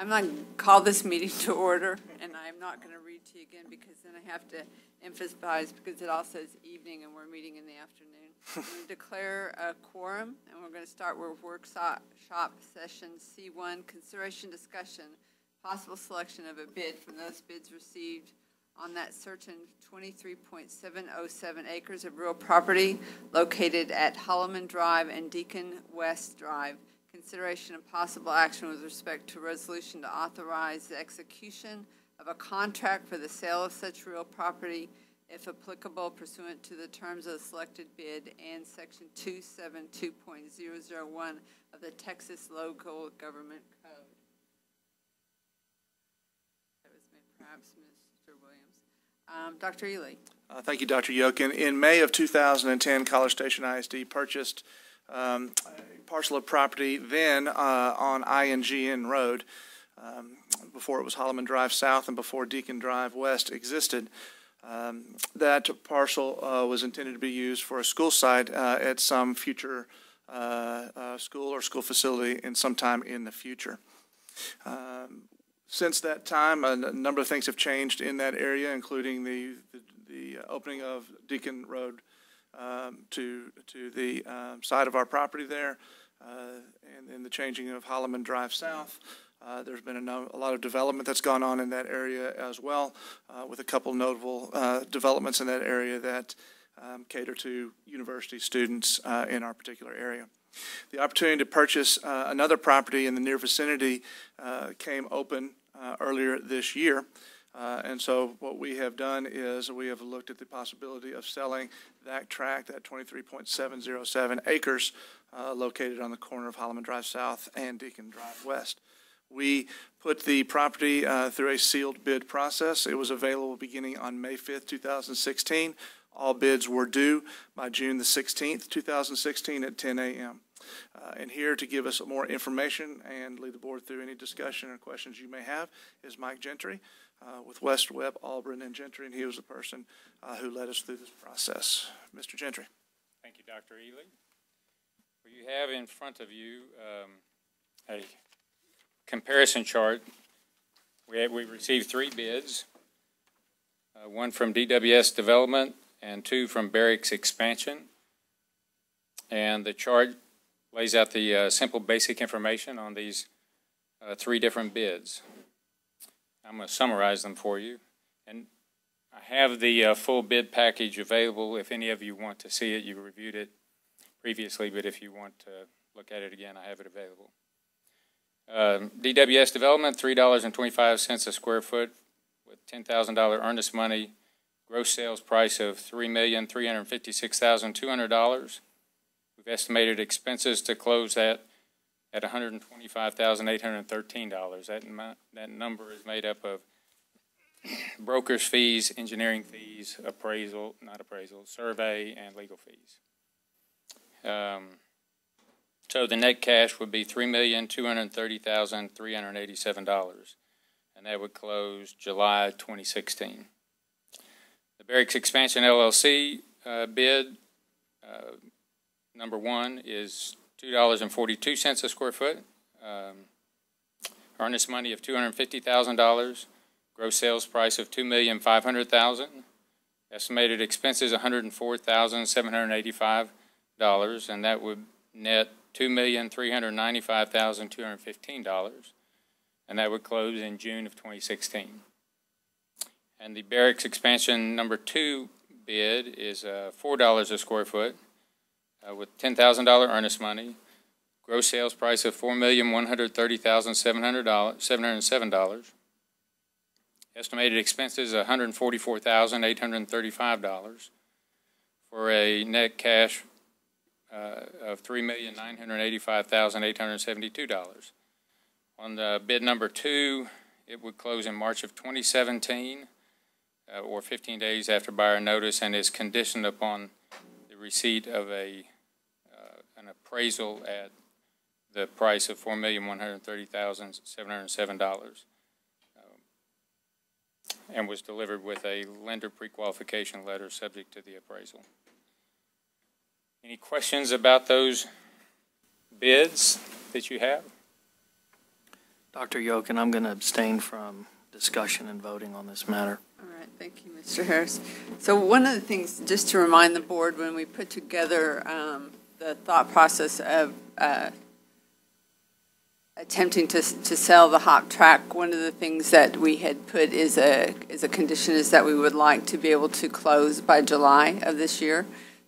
I'm going to call this meeting to order, and I'm not going to read to you again because then I have to emphasize, because it all says evening and we're meeting in the afternoon. I'm going to declare a quorum, and we're going to start with workshop shop session C1, consideration discussion, possible selection of a bid from those bids received on that certain 23.707 acres of real property located at Holleman Drive and Deacon West Drive. Consideration of possible action with respect to resolution to authorize the execution of a contract for the sale of such real property, if applicable pursuant to the terms of the selected bid and section 272.001 of the Texas Local Government Code. That was me, perhaps Mr. Williams. Um, Dr. Ely? Uh, Thank you, Dr. Yokin. In May of 2010, College Station ISD purchased um, a parcel of property then uh, on INGN Road, um, before it was Holleman Drive South and before Deacon Drive West existed. Um, That parcel uh, was intended to be used for a school site uh, at some future uh, uh, school or school facility in some time in the future. Um, Since that time, a number of things have changed in that area, including the, the- the opening of Deacon Road um, to, to the um, side of our property there, uh, and then the changing of Holleman Drive South. Uh, There's been a no- a lot of development that's gone on in that area as well, uh, with a couple notable uh, developments in that area that um, cater to university students uh, in our particular area. The opportunity to purchase uh, another property in the near vicinity came open earlier this year. Uh, And so what we have done is we have looked at the possibility of selling that tract, that 23.707 acres uh, located on the corner of Holleman Drive South and Deacon Drive West. We put the property uh, through a sealed bid process. It was available beginning on May 5th, 2016. All bids were due by June the 16th, 2016 at 10 a.m. Uh, And here to give us more information and lead the board through any discussion or questions you may have is Mike Gentry uh, with West Webb, Auburn, and Gentry, and he was the person uh, who led us through this process. Mr. Gentry. Thank you, Dr. Ely. Well, you have in front of you um, a comparison chart. We we received three bids, uh, one from DWS Development and two from Barracks Expansion. And the chart lays out the uh, simple basic information on these uh, three different bids. I'm going to summarize them for you. And I have the uh, full bid package available. If any of you want to see it, you reviewed it previously, but if you want to look at it again, I have it available. Um, DWS Development, three dollars and twenty-five cents a square foot with ten thousand dollar earnest money, gross sales price of three million, three hundred and fifty-six thousand, two hundred dollars. We've estimated expenses to close that at one hundred and twenty-five thousand, eight hundred and thirteen dollars. That amount, that number is made up of broker's fees, engineering fees, appraisal, not appraisal, survey, and legal fees. Um, So the net cash would be three million, two hundred and that would close July twenty sixteen. The Barracks Expansion LLC uh, bid, uh, number one, is two dollars and forty-two cents a square foot. Um, Earnest money of two hundred and fifty thousand dollars. Gross sales price of two million five hundred thousand. Estimated expenses one hundred and four thousand seven hundred and eighty-five dollars, and that would net two million three hundred ninety-five thousand two hundred fifteen dollars, and that would close in June of twenty sixteen. And the barracks expansion number two bid is uh, four dollars a square foot uh, with ten thousand dollar earnest money. Gross sales price of four million one hundred thirty thousand seven hundred dollars, seven hundred and seven dollars. Estimated expenses, $144,835 for a net cash uh, of $3,985,872. On the bid number two, it would close in March of 2017 uh, or 15 days after buyer notice and is conditioned upon receipt of a, uh, an appraisal at the price of $4,130,707 and was delivered with a lender pre-qualification letter subject to the appraisal. Any questions about those bids that you have? Dr. Yokin, I'm going to abstain from discussion and voting on this matter. Thank you, Mr. Harris. So one of the things, just to remind the board, when we put together um, the thought process of uh, attempting to, to sell the hop track, one of the things that we had put is a, is a condition is that we would like to be able to close by July of this year,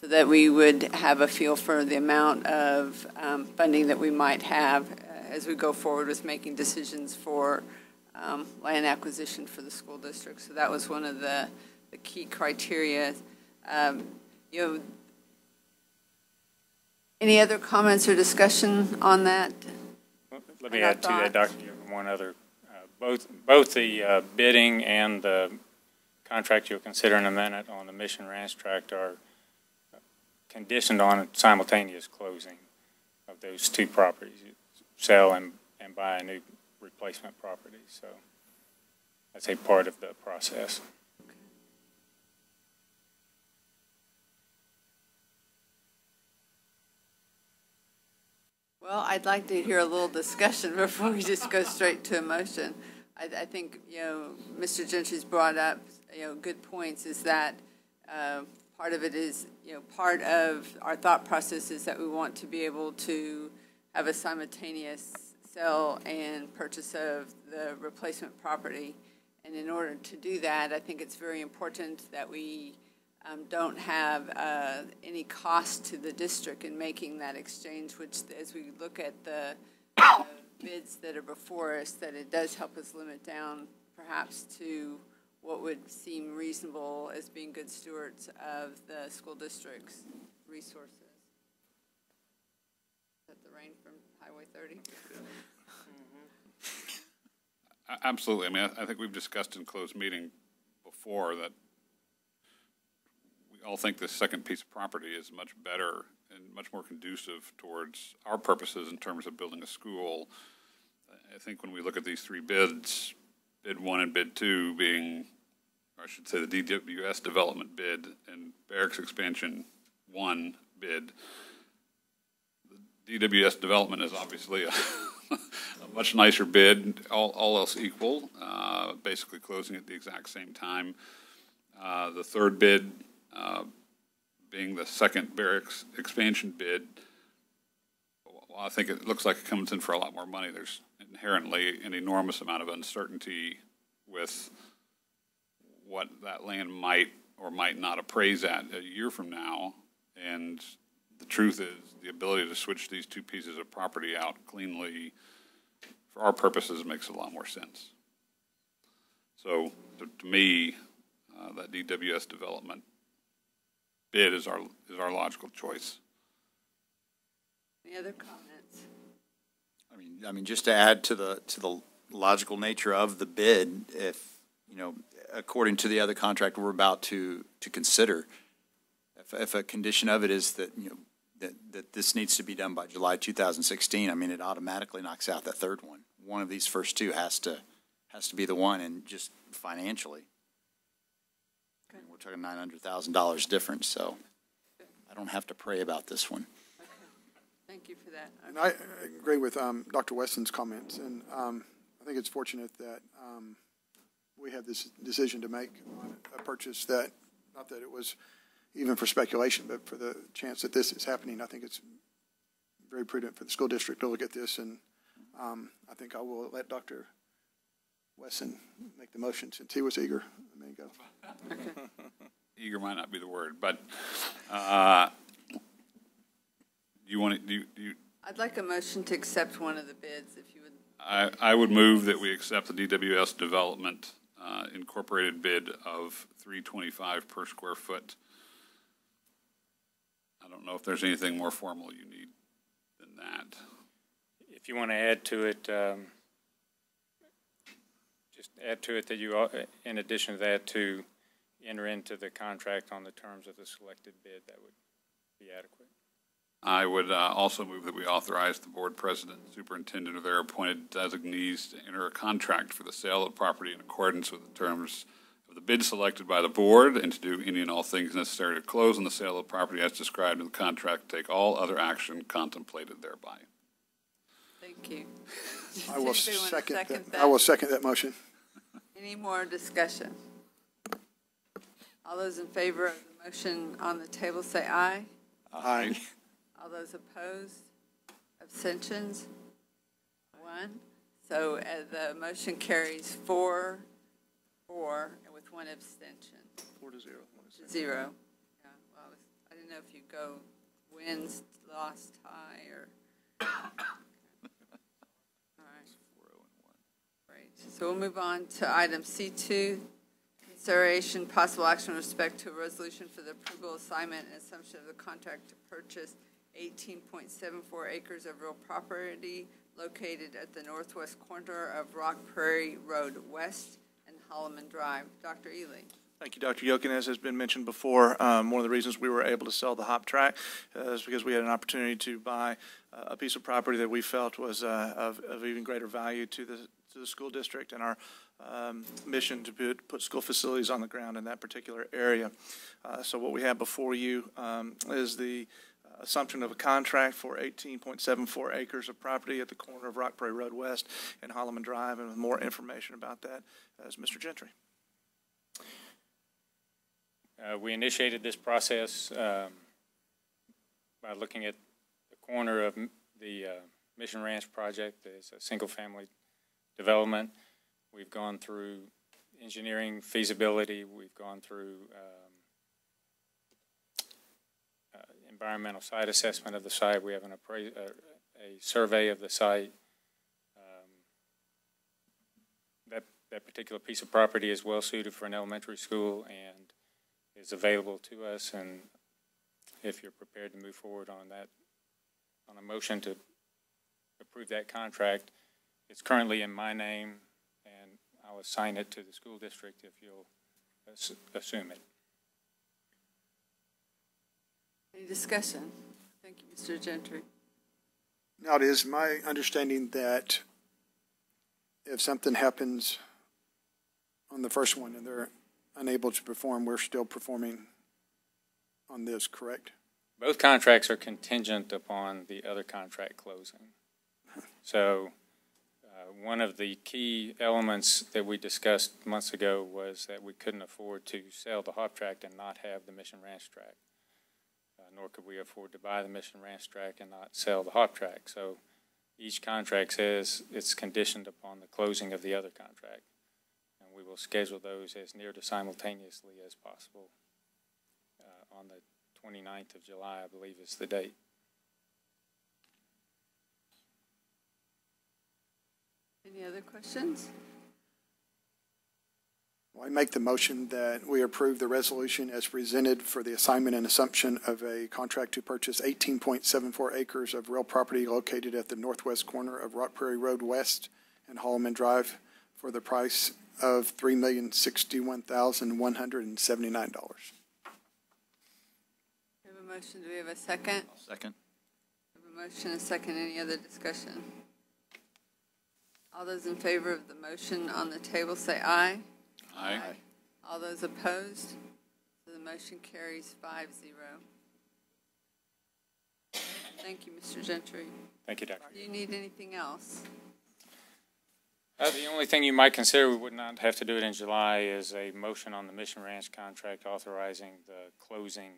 so that we would have a feel for the amount of um, funding that we might have uh, as we go forward with making decisions for um, land acquisition for the school district. So that was one of the, the key criteria. Um, You know, any other comments or discussion on that? Let me add to that. Young, one other. Uh, Both, both the uh, bidding and the contract you'll consider in a minute on the Mission Ranch tract are conditioned on simultaneous closing of those two properties. Sell and, and buy a new replacement property, so that's a part of the process. Well, I'd like to hear a little discussion before we just go straight to a motion. I, I think, you know, Mr. Gentry's brought up, you know, good points, is that uh, part of it is, you know, part of our thought process is that we want to be able to have a simultaneous sell and purchase of the replacement property. And in order to do that, I think it's very important that we um, don't have uh, any cost to the district in making that exchange, which, as we look at the uh, bids that are before us, that it does help us limit down perhaps to what would seem reasonable as being good stewards of the school district's resources. Is that the rain from Highway 30? A- Absolutely. I mean, I- I think we've discussed in closed meeting before that we all think this second piece of property is much better and much more conducive towards our purposes in terms of building a school. I think when we look at these three bids, bid one and bid two being, or I should say the DWS development bid and barracks expansion one bid, DWS development is obviously a, a much nicer bid, all, all else equal, uh, basically closing at the exact same time. Uh, the third bid, uh, being the second barracks expansion bid, well, I think it looks like it comes in for a lot more money. There's inherently an enormous amount of uncertainty with what that land might or might not appraise at a year from now. And the truth is, the ability to switch these two pieces of property out cleanly, for our purposes, makes a lot more sense. So, to to me, uh, that DWS development bid is our, is our logical choice. Any other comments? I mean, I mean, just to add to the, to the logical nature of the bid, if, you know, according to the other contract we're about to, to consider, if, if a condition of it is that, you know, that, that this needs to be done by July 2016, I mean, it automatically knocks out the third one. One of these first two has to, has to be the one, and just financially. I mean, We're talking $900,000 difference, so I don't have to pray about this one. Thank you for that. And I agree with um, Dr. Weston's comments, and um, I think it's fortunate that um, we have this decision to make on a purchase that, not that it was even for speculation, but for the chance that this is happening, I think it's very prudent for the school district to look at this, and um, I think I will let Dr. Wesson make the motion since he was eager a minute ago. Eager might not be the word, but, uh, you want to, do you, do you, I'd like a motion to accept one of the bids, if you would. I, I would move that we accept the DWS Development uh, Incorporated bid of three twenty-five per square foot. I don't know if there's anything more formal you need than that. If you want to add to it, um, just add to it that you, in addition to that, to enter into the contract on the terms of the selected bid, that would be adequate. I would uh, also move that we authorize the board president and superintendent or their appointed designees to enter a contract for the sale of property in accordance with the terms of the bid selected by the board and to do any and all things necessary to close on the sale of property as described in the contract, take all other action contemplated thereby. Thank Thank you. I will Does anybody wanna second second that. I will second that motion. Any more discussion? All those in favor of the motion on the table say aye. Aye. All those opposed? Abstentions? One. So uh, the motion carries four, four, and with one abstention, Four to zero. zero. Yeah, well, I was- I didn't know if you go wins, lost, tie, or. All right. Great. So we'll move on to item C2, consideration possible action with respect to a resolution for the approval, assignment, and assumption of the contract to purchase 18.74 acres of real property located at the northwest corner of Rock Prairie Road West Holleman Drive. Dr. Ely. Thank you, Dr. Yokin. As has been mentioned before, um, one of the reasons we were able to sell the Hop Track uh, is because we had an opportunity to buy uh, a piece of property that we felt was uh, of, of even greater value to the, to the school district and our um, mission to put, put school facilities on the ground in that particular area. Uh, So what we have before you um, is the assumption of a contract for 18.74 acres of property at the corner of Rock Prairie Road West and Holleman Drive, and with more information about that is Mr. Gentry. Uh, We initiated this process um, by looking at the corner of the uh, Mission Ranch project. It's a single-family development. We've gone through engineering feasibility, we've gone through um, uh, environmental site assessment of the site, we have an appra- uh, a survey of the site. Um, That, that particular piece of property is well-suited for an elementary school and is available to us, and if you're prepared to move forward on that, on a motion to approve that contract, it's currently in my name, and I'll assign it to the school district if you'll assume it. Any discussion? Thank you, Mr. Gentry. Now, it is my understanding that if something happens on the first one and they're unable to perform, we're still performing on this, correct? Both contracts are contingent upon the other contract closing. So, uh, one of the key elements that we discussed months ago was that we couldn't afford to sell the Hop Tract and not have the Mission Ranch tract. Nor could we afford to buy the Mission Ranch track and not sell the Hop track. So, each contract says it's conditioned upon the closing of the other contract. And we will schedule those as near to simultaneously as possible uh, on the 29th of July, I believe is the date. Any other questions? Well, I make the motion that we approve the resolution as presented for the assignment and assumption of a contract to purchase 18.74 acres of real property located at the northwest corner of Rock Prairie Road West and Holleman Drive for the price of $3,061,179. We have a motion, do we have a second? Second. We have a motion, a second, any other discussion? All those in favor of the motion on the table say aye. Aye. All those opposed? So the motion carries 5-0. Thank you, Mr. Gentry. Thank you, Dr. Do you need anything else? Uh, the only thing you might consider, we would not have to do it in July, is a motion on the Mission Ranch contract authorizing the closing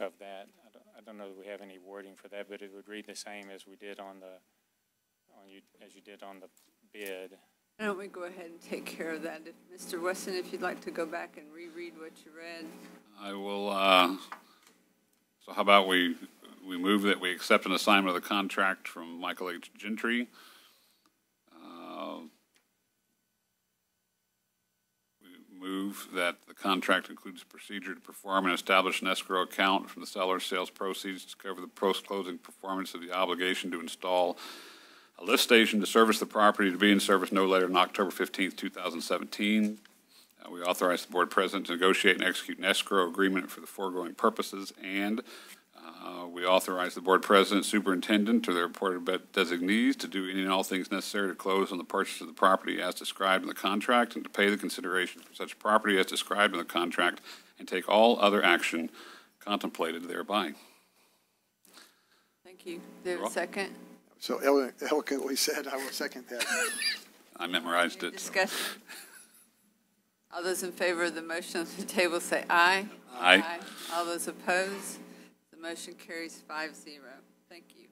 of that. I don't, I don't know that we have any wording for that, but it would read the same as we did on the, on you, as you did on the bid. Why don't we go ahead and take care of that? If- Mr. Wesson, if you'd like to go back and reread what you read. I will, uh, so how about we, we move that we accept an assignment of the contract from Michael H. Gentry. Uh, We move that the contract includes a procedure to perform and establish an escrow account from the seller's sales proceeds to cover the post-closing performance of the obligation to install a lift station to service the property to be in service no later than October fifteenth, two thousand seventeen. Uh, We authorize the board president to negotiate and execute an escrow agreement for the foregoing purposes, and uh, we authorize the board president, superintendent, or their appointed designees to do any and all things necessary to close on the purchase of the property as described in the contract and to pay the consideration for such property as described in the contract and take all other action contemplated thereby. Thank you. Have a second? So elo- eloquently said, I will second that. I memorized Any it. discussion? All those in favor of the motion on the table say aye. Aye. All those opposed, the motion carries five zero. Thank you.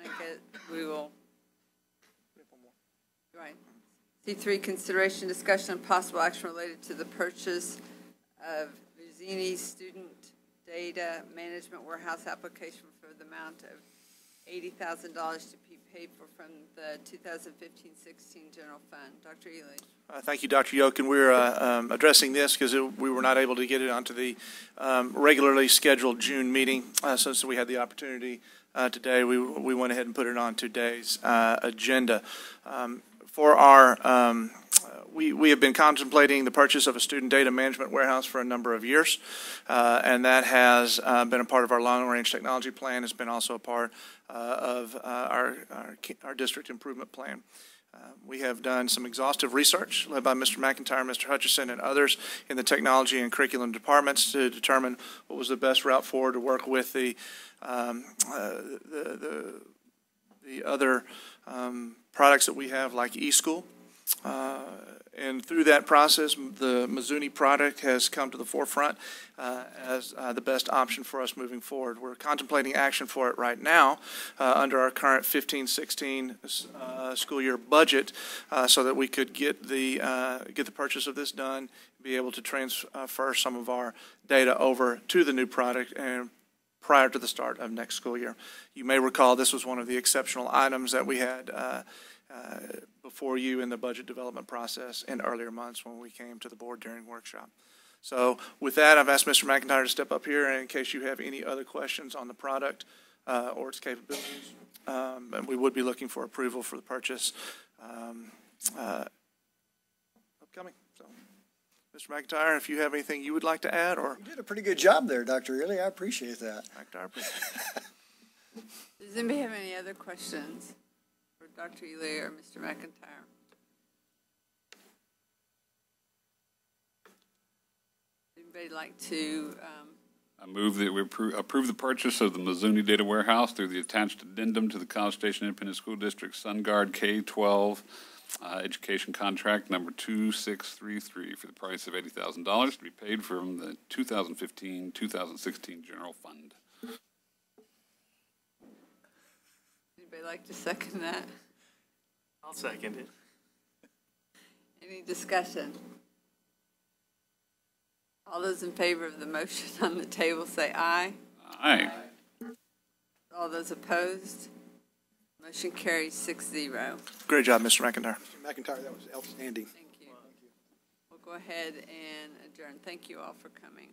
I get, we will. Right. C three, consideration, discussion, and possible action related to the purchase of Mizuni Student Data Management Warehouse application for the amount of eighty thousand dollars to be paid for from the 2015-16 general fund. Dr. Ely? Uh, Thank you, Dr. Yokin. We're uh, um, addressing this because we were not able to get it onto the um, regularly scheduled June meeting. Uh, so we had the opportunity uh, today, we we went ahead and put it on today's uh, agenda. Um, For our, um, we we have been contemplating the purchase of a student data management warehouse for a number of years, uh, and that has uh, been a part of our long-range technology plan. It's been also a part uh, of uh, our our our district improvement plan. Uh, We have done some exhaustive research led by Mr. McIntyre, Mr. Hutchison, and others in the technology and curriculum departments to determine what was the best route forward to work with the, um, uh, the, the, the other um, products that we have like eSchool. Uh, And through that process, the Mizuni product has come to the forefront uh, as uh, the best option for us moving forward. We're contemplating action for it right now uh, under our current 15-16 uh, school year budget uh, so that we could get the, uh, get the purchase of this done, be able to transfer some of our data over to the new product and prior to the start of next school year. You may recall this was one of the exceptional items that we had uh, before you in the budget development process in earlier months when we came to the board during workshop. So with that, I've asked Mr. McIntyre to step up here in case you have any other questions on the product uh, or its capabilities. Um, And we would be looking for approval for the purchase um, uh, upcoming. So, Mr. McIntyre, if you have anything you would like to add, or You did a pretty good job there, Dr. Ely. I appreciate that. McIntyre, please. Does anybody have any other questions for Dr. Ely or Mr. McIntyre? Anybody like to, um, I move that we appro- approve the purchase of the Mizuni Data Warehouse through the attached addendum to the College Station Independent School District SunGard K-12 uh, Education Contract Number 2633 for the price of $80,000 to be paid from the 2015-2016 General Fund. Like to second that? I'll second it. Any discussion? All those in favor of the motion on the table say aye. Aye. All those opposed? Motion carries six zero. Great job, Mr. McIntyre. Mr. McIntyre, that was outstanding. Thank you. We'll go ahead and adjourn. Thank you all for coming.